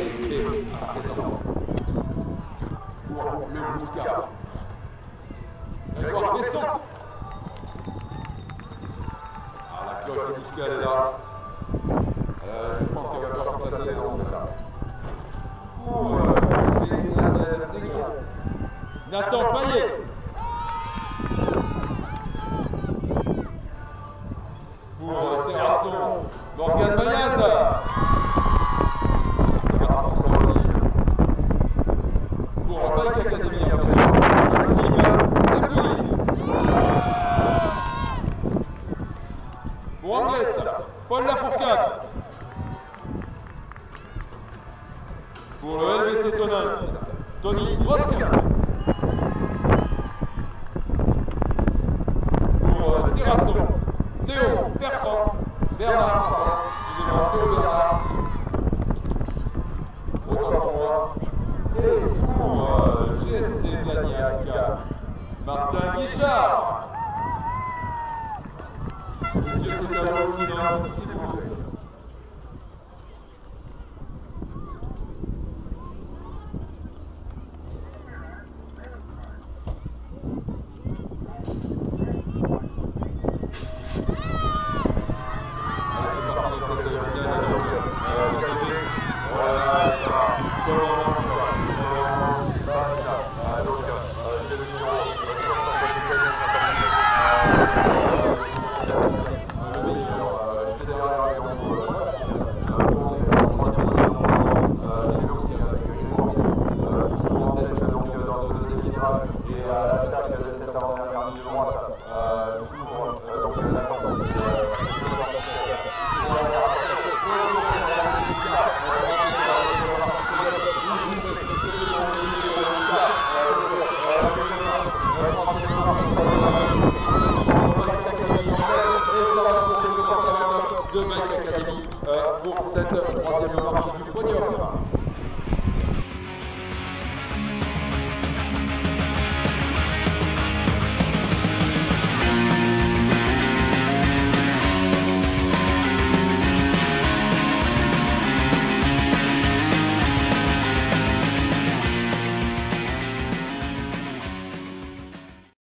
et à présent pour le Bousca. Grégoire descend. Ah, la cloche de Bousca est là. Pour Wanguetta, Paul Lafourcade. Pour le LVC Tonins, Tony Bosca. Pour euh, Terrasson, Théo Bertrand, Bernard, excusez-moi, Théo Bernard. Autant pour moi. Et pour euh, Martin Guichard. music, I was, you know. cette